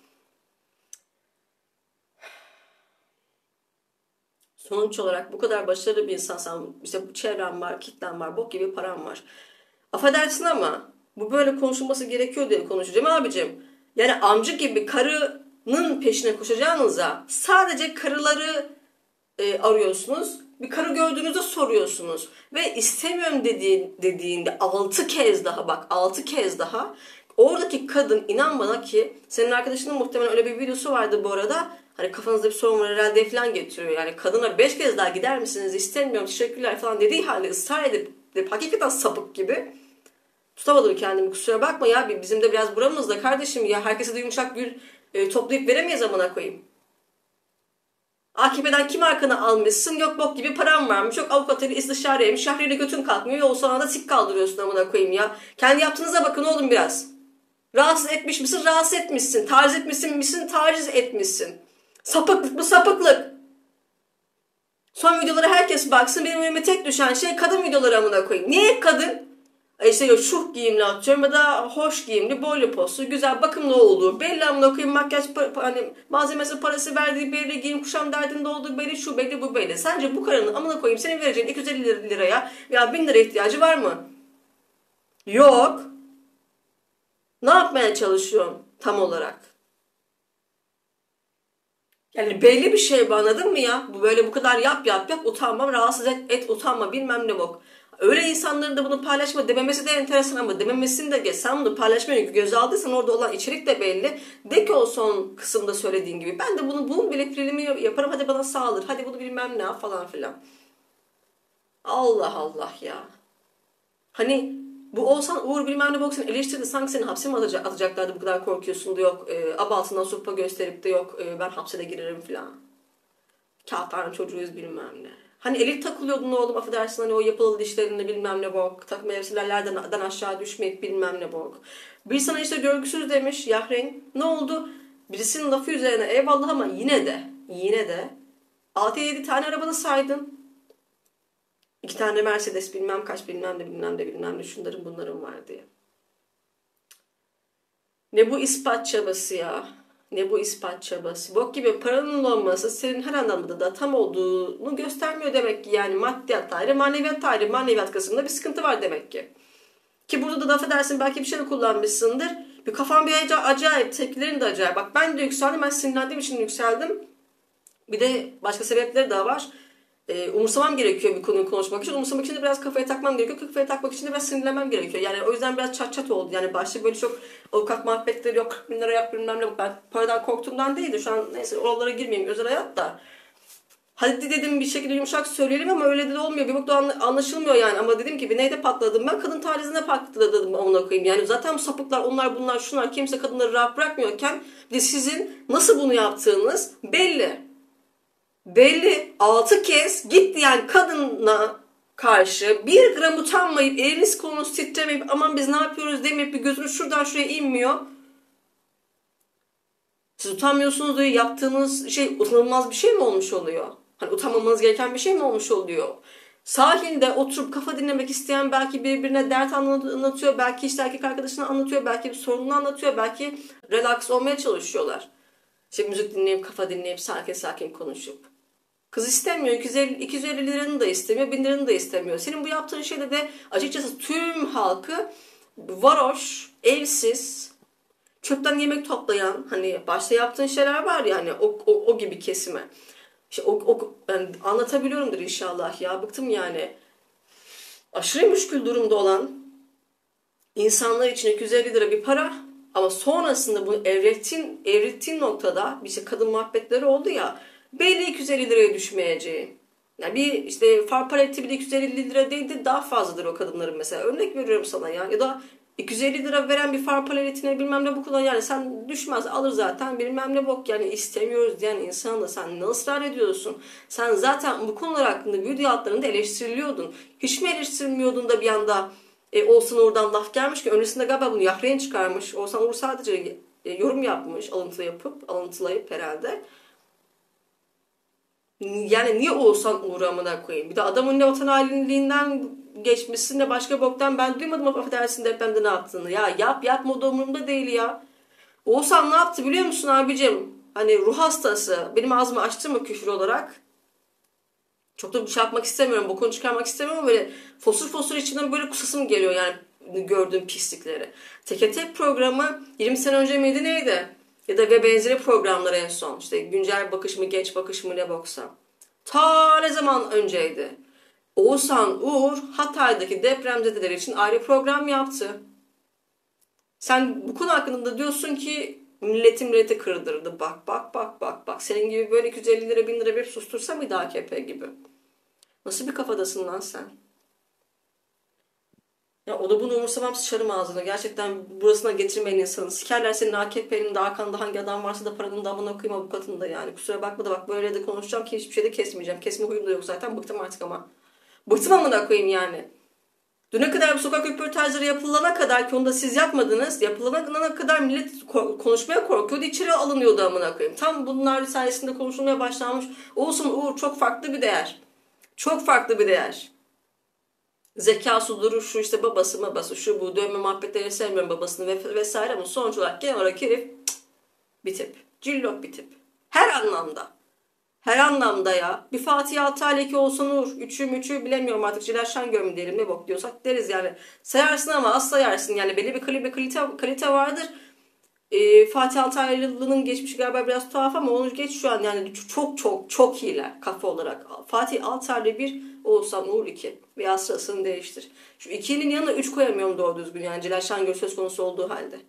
Sonuç olarak bu kadar başarılı bir insansan işte çevren var, kitlen var, bok gibi param var. Affedersin ama bu böyle konuşulması gerekiyor diye konuşacağım abicim. Yani amcı gibi karının peşine koşacağınıza sadece karıları e, arıyorsunuz. bir karı gördüğünüzde soruyorsunuz. Ve istemiyorum dediğin, dediğinde altı kez daha bak altı kez daha oradaki kadın inan bana ki senin arkadaşının muhtemelen öyle bir videosu vardı bu arada. Hani kafanızda bir sorun var herhalde falan getiriyor. Yani kadına beş kez daha gider misiniz istemiyorum teşekkürler falan dediği halde ısrar edip de hakikaten sapık gibi tutamadım kendimi kusura bakma ya bizim de biraz buramızda kardeşim ya herkese de yumuşak gül e, toplayıp veremeyiz amına koyayım. AKP'den kim arkana almışsın? Yok bok gibi param varmış. Yok avukatı bir istişareymiş. Şahriyle götün kalkmıyor. Yol sonra da sik kaldırıyorsun amına koyayım ya. Kendi yaptığınıza bakın oğlum biraz. Rahatsız etmiş misin? Rahatsız etmişsin. Taciz etmişsin misin? Taciz etmişsin. Sapıklık mı? Sapıklık. Son videolara herkes baksın. Benim önüme tek düşen şey kadın videoları amına koyayım. Niye kadın? E işte yok şuh giyimli atıyorum ya da hoş giyimli, boylu postu, güzel bakımlı olduğu, belli amına koyayım makyaj hani malzemesi parası verdiği belli, giyim kuşam derdinde olduğu belli, şu belli bu belli. Sence bu karının amına koyayım senin vereceğin 250 liraya veya 1000 lira ihtiyacı var mı? Yok. Ne yapmaya çalışıyorum tam olarak? Yani belli bir şey bu anladın mı ya? Bu böyle bu kadar yap yap yap utanmam rahatsız et, et utanma bilmem ne bok. Öyle insanların da bunu paylaşma dememesi de enteresan ama dememesini de. Sen bunu paylaşmaya göz aldıysan orada olan içerik de belli. De ki o son kısımda söylediğin gibi. Ben de bunu bunun bile prilimi yaparım. Hadi bana sağlar. Hadi bunu bilmem ne falan filan. Allah Allah ya. Hani bu olsan Uğur bilmem ne boksun eleştirdi sanki seni hapse mi atacak, atacaklardı bu kadar korkuyorsun da yok. E, ab altından sopa gösterip de yok e, ben hapse de girerim filan. Kağıtların çocuğuyuz bilmem ne. Hani elit takılıyordun oğlum affedersin hani o yapılı dişlerinde bilmem ne bok. Takım elbiselerden aşağı düşmeyip bilmem ne bok. Bir sana işte görgüsüz demiş Yahreyn. Ne oldu? Birisinin lafı üzerine eyvallah ama yine de yine de 6-7 tane arabanı saydın. İki tane Mercedes bilmem kaç bilmem de bilmem de bilmem ne şunların bunların var diye. Ne bu ispat çabası ya. Ne bu ispat çabası. Bok gibi paranın olması senin her anlamda da tam olduğunu göstermiyor demek ki. Yani maddiyat ayrı, maneviyat ayrı. Maneviyat kısmında bir sıkıntı var demek ki. Ki burada da laf edersin belki bir şey de kullanmışsındır. Bir kafam bir acayip, tepkilerin de acayip. Bak ben de yükseldim, ben sinirlendiğim için yükseldim. Bir de başka sebepleri daha var e, umursamam gerekiyor bir konuyu konuşmak için. Umursamak için de biraz kafaya takmam gerekiyor. Kafaya takmak için de biraz sinirlenmem gerekiyor. Yani o yüzden biraz çat çat oldu. Yani başta böyle çok avukat muhabbetleri yok 40 bin lira yok bilmem ne. Ben paradan korktuğumdan değildi. Şu an neyse oralara girmeyeyim özel hayat da. Hadi dedim bir şekilde yumuşak söyleyelim ama öyle de olmuyor. Bir bakta anlaşılmıyor yani. Ama dedim ki bir neyde patladım ben? Kadın tacizine patladım onunla koyayım. Yani zaten bu sapıklar onlar bunlar şunlar kimse kadınları rahat bırakmıyorken bir de sizin nasıl bunu yaptığınız belli belli 6 kez git diyen kadına karşı bir gram utanmayıp eliniz kolunuz titremeyip aman biz ne yapıyoruz demeyip bir gözünüz şuradan şuraya inmiyor. Siz utanmıyorsunuz diye yaptığınız şey utanılmaz bir şey mi olmuş oluyor? Hani utanmamanız gereken bir şey mi olmuş oluyor? Sahilde oturup kafa dinlemek isteyen belki birbirine dert anlatıyor, belki işte erkek arkadaşına anlatıyor, belki bir sorununu anlatıyor, belki relax olmaya çalışıyorlar. İşte müzik dinleyip, kafa dinleyip, sakin sakin konuşup. Kız istemiyor. 250, 250 liranı da istemiyor. 1000 liranı da istemiyor. Senin bu yaptığın şeyde de açıkçası tüm halkı varoş, evsiz, çöpten yemek toplayan hani başta yaptığın şeyler var ya hani o, o, o gibi kesime. İşte o, o, ben anlatabiliyorumdur inşallah ya. Bıktım yani. Aşırı müşkül durumda olan insanlar için 250 lira bir para ama sonrasında bunu evrettiğin, evrettiğin noktada bir şey kadın muhabbetleri oldu ya belli 250 liraya düşmeyeceği. Yani bir işte far paleti bir de 250 lira değil de daha fazladır o kadınların mesela. Örnek veriyorum sana ya. Ya da 250 lira veren bir far paletine bilmem ne bu kadar yani sen düşmez alır zaten bilmem ne bok yani istemiyoruz diyen insan da sen ne ısrar ediyorsun? Sen zaten bu konular hakkında video altlarında eleştiriliyordun. Hiç mi eleştirilmiyordun da bir anda e, Oğuzhan Uğur'dan laf gelmiş ki öncesinde galiba bunu Yahreyn çıkarmış. Oğuzhan Uğur sadece e, yorum yapmış alıntı yapıp alıntılayıp herhalde. Yani niye Oğuzhan Uğur amına koyayım? Bir de adamın ne vatan hainliğinden geçmişsin ne başka boktan ben duymadım affedersin depremde ne yaptığını. Ya yap yapma o da umurumda değil ya. Oğuzhan ne yaptı biliyor musun abicim? Hani ruh hastası. Benim ağzımı açtı mı küfür olarak? Çok da bir şey yapmak istemiyorum. Bokunu çıkarmak istemiyorum böyle fosur fosur içinden böyle kusasım geliyor yani gördüğüm pislikleri. Tek programı 20 sene önce miydi neydi? Ya da ve benzeri programlar en son. İşte güncel bakış mı, genç bakış mı ne boksa. Ta ne zaman önceydi? Oğuzhan Uğur Hatay'daki depremzedeler için ayrı program yaptı. Sen bu konu hakkında da diyorsun ki milleti milleti kırdırdı. Bak bak bak bak bak. Senin gibi böyle 250 lira 1000 lira verip sustursa mıydı AKP gibi? Nasıl bir kafadasın lan sen? Ya o da bunu umursamam sıçarım ağzına. Gerçekten burasına getirmeyin insanı. Sikerler senin AKP'nin de arkanda hangi adam varsa da paranın da amına koyayım avukatını da yani. Kusura bakma da bak böyle de konuşacağım ki hiçbir şey de kesmeyeceğim. Kesme huyum da yok zaten. Bıktım artık ama. Bıktım amına koyayım yani. Düne kadar bu sokak röportajları yapılana kadar ki onu da siz yapmadınız. Yapılana kadar millet ko- konuşmaya korkuyordu. içeri alınıyordu amına koyayım. Tam bunlar sayesinde konuşulmaya başlanmış. Olsun Uğur çok farklı bir değer. Çok farklı bir değer. Zekası duruşu işte babası babası şu bu dövme muhabbetlerini sevmiyorum babasını ve vesaire ama sonuç olarak genel olarak herif cık, bir tip. Cillop bir tip. Her anlamda. Her anlamda ya. Bir Fatih Altaylı ki olsun Uğur. Üçü müçü bilemiyorum artık. Cilal Şengör mü diyelim ne bok diyorsak deriz yani. Sayarsın ama az sayarsın yani. Belli bir kalite, kalite, kalite vardır. Ee, Fatih Altaylı'nın geçmişi galiba biraz tuhaf ama onu geç şu an yani çok çok çok iyiler kafa olarak. Fatih Altaylı bir, Oğuzhan Uğur iki. Veya sırasını değiştir. Şu ikinin yanına üç koyamıyorum doğru düzgün yani Celal Şengör söz konusu olduğu halde.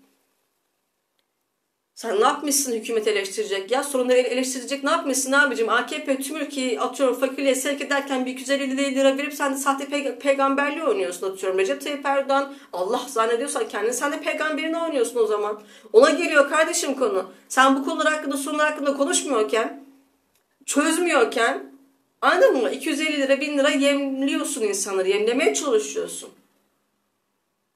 Sen ne yapmışsın hükümet eleştirecek ya? Sorunları eleştirecek ne yapmışsın abicim? AKP tüm ülkeyi atıyorum fakirliğe sevk ederken bir 250 lira verip sen de sahte peyg- peygamberliği oynuyorsun atıyorum. Recep Tayyip Erdoğan Allah zannediyorsan kendini sen de peygamberini oynuyorsun o zaman. Ona geliyor kardeşim konu. Sen bu konular hakkında sorunlar hakkında konuşmuyorken çözmüyorken anladın mı? 250 lira 1000 lira yemliyorsun insanları. Yemlemeye çalışıyorsun.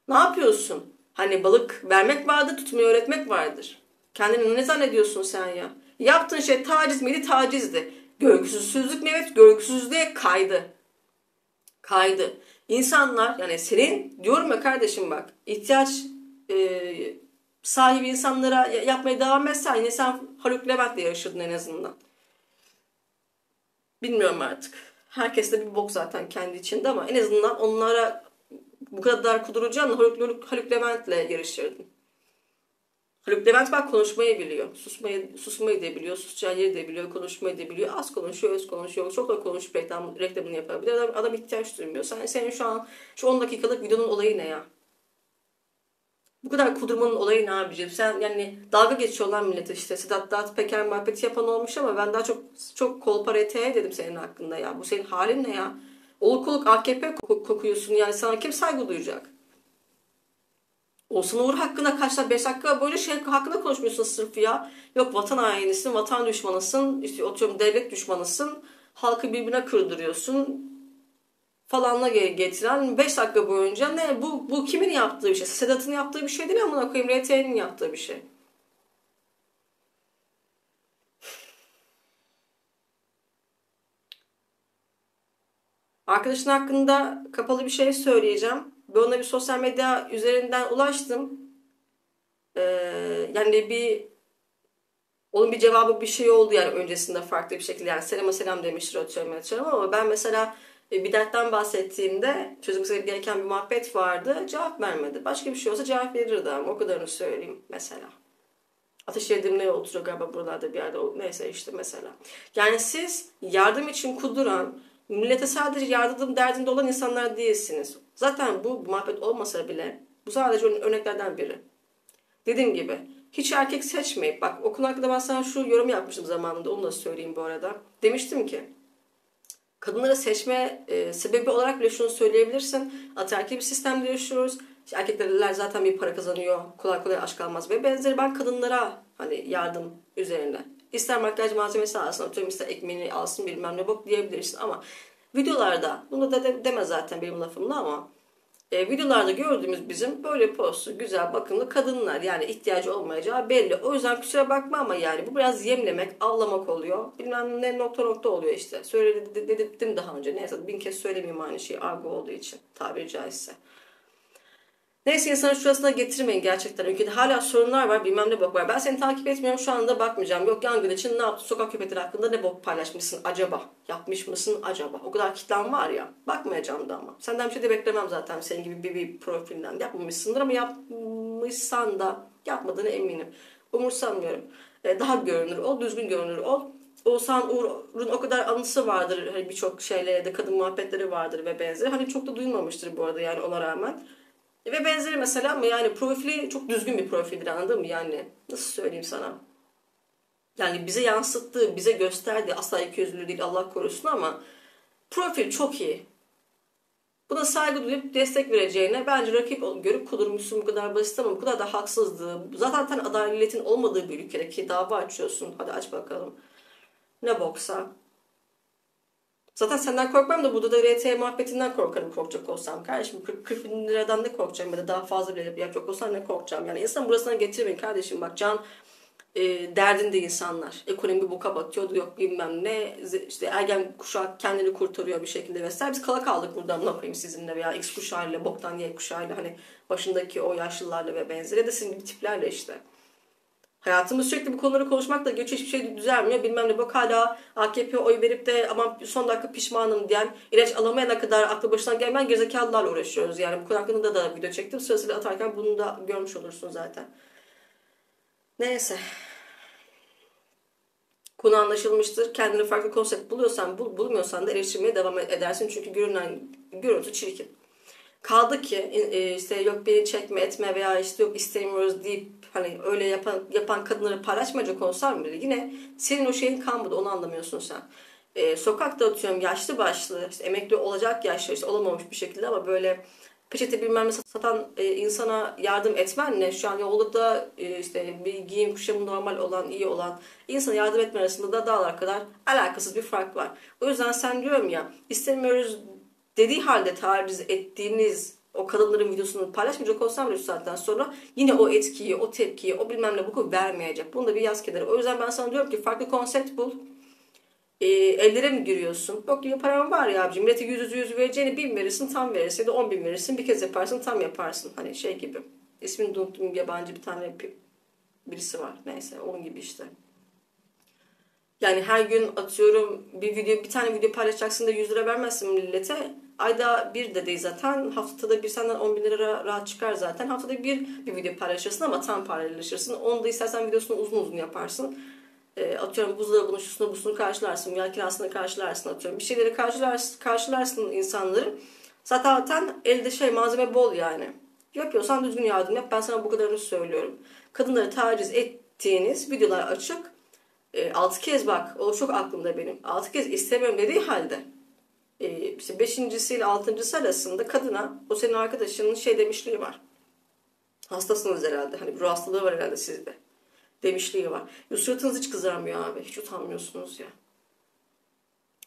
Ne yapıyorsun? Hani balık vermek vardır, tutmayı öğretmek vardır. Kendini ne zannediyorsun sen ya? Yaptığın şey taciz miydi? Tacizdi. Görgüsüzlük mü? Evet, görgüsüzlüğe kaydı. Kaydı. İnsanlar yani senin diyorum ya kardeşim bak ihtiyaç e, sahibi insanlara yapmaya devam etsen yine sen Haluk Levent'le yarışırdın en azından. Bilmiyorum artık. Herkes de bir bok zaten kendi içinde ama en azından onlara bu kadar kuduracağını Haluk, Haluk, Haluk Levent'le yarışırdın. Haluk Levent bak konuşmayı biliyor. Susmayı, susmayı da biliyor. Susacağı yeri de biliyor. Konuşmayı da biliyor. Az konuşuyor, öz konuşuyor. Çok da konuşup reklam, reklamını yapabilir. Adam, adam ihtiyaç duymuyor. Sen, senin şu an şu 10 dakikalık videonun olayı ne ya? Bu kadar kudurmanın olayı ne abicim? Sen yani dalga geçiyorlar millet işte. Sedat Dağıt Peker muhabbeti yapan olmuş ama ben daha çok çok kolparete dedim senin hakkında ya. Bu senin halin ne ya? Oluk oluk AKP kokuyorsun yani sana kim saygı duyacak? Olsun Uğur hakkında kaç dakika, 5 dakika böyle şey hakkında konuşmuyorsun sırf ya. Yok vatan hainisin, vatan düşmanısın, işte atıyorum devlet düşmanısın, halkı birbirine kırdırıyorsun falanla getiren 5 dakika boyunca ne bu bu kimin yaptığı bir şey? Sedat'ın yaptığı bir şey değil amına koyayım RT'nin yaptığı bir şey. Arkadaşın hakkında kapalı bir şey söyleyeceğim. Ben ona bir sosyal medya üzerinden ulaştım. Ee, yani bir onun bir cevabı bir şey oldu yani öncesinde farklı bir şekilde. Yani selama selam demiştir atıyorum atıyorum ama ben mesela bir dertten bahsettiğimde çözülmesi gereken bir muhabbet vardı. Cevap vermedi. Başka bir şey olsa cevap verirdi ama o kadarını söyleyeyim mesela. Ateş ne oturuyor galiba buralarda bir yerde. Neyse işte mesela. Yani siz yardım için kuduran, millete sadece yardım derdinde olan insanlar değilsiniz. Zaten bu muhabbet olmasa bile bu sadece örneklerden biri. Dediğim gibi hiç erkek seçmeyip bak okul hakkında ben sana şu yorum yapmıştım zamanında onu da söyleyeyim bu arada. Demiştim ki kadınları seçme e, sebebi olarak bile şunu söyleyebilirsin. Ataerkil bir sistemde yaşıyoruz. İşte erkekler zaten bir para kazanıyor. Kolay kolay aşk almaz ve benzeri ben kadınlara hani yardım üzerine İster makyaj malzemesi alsın, atıyorum ister ekmeğini alsın bilmem ne bok diyebilirsin ama videolarda, bunu da de, demez zaten benim lafımda ama e, videolarda gördüğümüz bizim böyle postlu, güzel, bakımlı kadınlar yani ihtiyacı olmayacağı belli. O yüzden kusura bakma ama yani bu biraz yemlemek, avlamak oluyor. Bilmem ne nokta nokta oluyor işte. Söyledim daha önce. Neyse bin kez söylemeyeyim aynı şeyi argo olduğu için tabiri caizse. Neyse insanı şurasına getirmeyin gerçekten. Ülkede hala sorunlar var bilmem ne bok var. Ben seni takip etmiyorum şu anda bakmayacağım. Yok yangın için ne yaptı? Sokak köpekleri hakkında ne bok paylaşmışsın acaba? Yapmış mısın acaba? O kadar kitlen var ya. Bakmayacağım da ama. Senden bir şey de beklemem zaten senin gibi bir, bir profilden. Yapmamışsındır ama yapmışsan da yapmadığını eminim. Umursamıyorum. Daha görünür ol, düzgün görünür ol. Oğuzhan Uğur'un o kadar anısı vardır. Hani birçok şeyle de kadın muhabbetleri vardır ve benzeri. Hani çok da duyulmamıştır bu arada yani ona rağmen. Ve benzeri mesela ama yani profili çok düzgün bir profildir anladın mı? Yani nasıl söyleyeyim sana? Yani bize yansıttığı, bize gösterdiği asla ikiyüzlülüğü değil Allah korusun ama profil çok iyi. Buna saygı duyup destek vereceğine bence rakip görüp kudurmuşsun bu kadar basit ama bu kadar da haksızdı. Zaten adaletin olmadığı bir ülkede ki dava açıyorsun. Hadi aç bakalım. Ne boksa. Zaten senden korkmam da burada da RT muhabbetinden korkarım korkacak olsam. Kardeşim 40, 40 bin liradan ne korkacağım ya da daha fazla bile yapacak olsam ne korkacağım. Yani insan burasına getirmeyin kardeşim bak can e, derdinde insanlar. Ekonomi boka batıyordu yok bilmem ne. İşte ergen kuşak kendini kurtarıyor bir şekilde vesaire. Biz kala kaldık buradan ne yapayım sizinle veya X kuşağıyla, boktan Y kuşağıyla hani başındaki o yaşlılarla ve benzeri da sizin tiplerle işte. Hayatımız sürekli bu konuları konuşmakla geçiyor hiçbir şey düzelmiyor. Bilmem ne bak hala AKP oy verip de aman son dakika pişmanım diyen ilaç alamayana kadar aklı başına gelmeyen gerizekalılarla uğraşıyoruz. Yani bu konu hakkında da video çektim. Sırasıyla atarken bunu da görmüş olursun zaten. Neyse. Konu anlaşılmıştır. Kendine farklı konsept buluyorsan, bul, bulmuyorsan da eleştirmeye devam edersin. Çünkü görünen görüntü çirkin. Kaldı ki e, işte yok beni çekme etme veya işte yok istemiyoruz deyip hani öyle yapan yapan kadınları paylaşmayacak olsan bile yine senin o şeyin kalmadı onu anlamıyorsun sen. E, sokakta atıyorum yaşlı başlı işte emekli olacak yaşlı işte olamamış bir şekilde ama böyle peçete bilmem ne satan e, insana yardım etmenle şu an yolda da e, işte bir giyim kuşamı normal olan iyi olan insana yardım etme arasında da dağlar kadar alakasız bir fark var. O yüzden sen diyorum ya istemiyoruz dediği halde taciz ettiğiniz o kadınların videosunu paylaşmayacak olsam bile şu saatten sonra yine o etkiyi, o tepkiyi, o bilmem ne bu vermeyecek. Bunu da bir yaz kenara. O yüzden ben sana diyorum ki farklı konsept bul. E, ellere mi giriyorsun? Yok gibi param var ya abicim. Millete yüz yüz vereceğini bin verirsin tam verirsin ya da on bin verirsin. Bir kez yaparsın tam yaparsın. Hani şey gibi. İsmini unuttum yabancı bir tane bir- birisi var. Neyse onun gibi işte. Yani her gün atıyorum bir video bir tane video paylaşacaksın da 100 lira vermezsin millete. Ayda bir de değil zaten. Haftada bir senden 10 bin lira rahat çıkar zaten. Haftada bir bir video paylaşırsın ama tam paylaşırsın. Onu da istersen videosunu uzun uzun yaparsın. E, atıyorum buzdolabını şusunu busunu karşılarsın. Yer kirasını karşılarsın atıyorum. Bir şeyleri karşılarsın, karşılarsın insanları. Zaten, elde şey malzeme bol yani. Yapıyorsan düzgün yardım yap. Ben sana bu kadarını söylüyorum. Kadınları taciz ettiğiniz videolar açık. E, altı kez bak o çok aklımda benim. Altı kez istemiyorum dediği halde işte beşincisiyle altıncısı arasında kadına o senin arkadaşının şey demişliği var. Hastasınız herhalde. Hani bu hastalığı var herhalde sizde. Demişliği var. Ya suratınız hiç kızarmıyor abi. Hiç utanmıyorsunuz ya.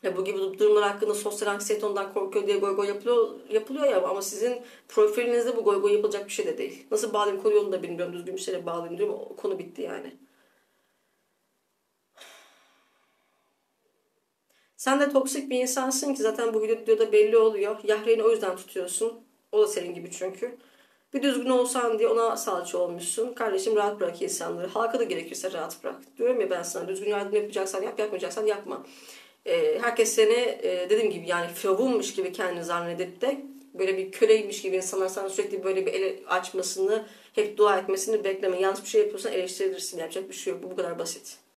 Ya bu gibi durumlar hakkında sosyal anksiyete ondan korkuyor diye goy goy yapılıyor, yapılıyor ya ama sizin profilinizde bu goy goy yapılacak bir şey de değil. Nasıl bağlayayım konuyu onu da bilmiyorum. Düzgün bir şeyle bağlayayım diyorum. Konu bitti yani. Sen de toksik bir insansın ki zaten bu videoda belli oluyor. Yahreyn'i o yüzden tutuyorsun. O da senin gibi çünkü. Bir düzgün olsan diye ona salça olmuşsun. Kardeşim rahat bırak insanları. Halka da gerekirse rahat bırak. Diyorum ya ben sana düzgün yardım yapacaksan yap, yapmayacaksan yapma. Ee, herkes seni e, dediğim gibi yani firavunmuş gibi kendini zannedip de böyle bir köleymiş gibi insanlar sana sürekli böyle bir el açmasını, hep dua etmesini bekleme. Yanlış bir şey yapıyorsan eleştirilirsin. Yapacak bir şey yok. Bu bu kadar basit.